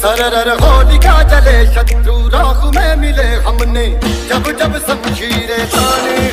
सरर होलिका जले शत्रु राख में मिले हमने। जब जब शमशीरें ताने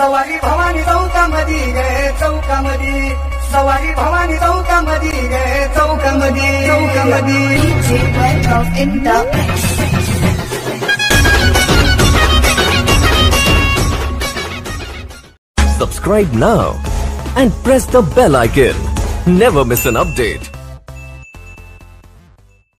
सवारी भवानी चौकामधी गे चौकामधी सवारी भवानी चौकामधी गे चौकामधी चौकामधी DJ went off in the mix. Subscribe now and press the bell icon. Never miss an update.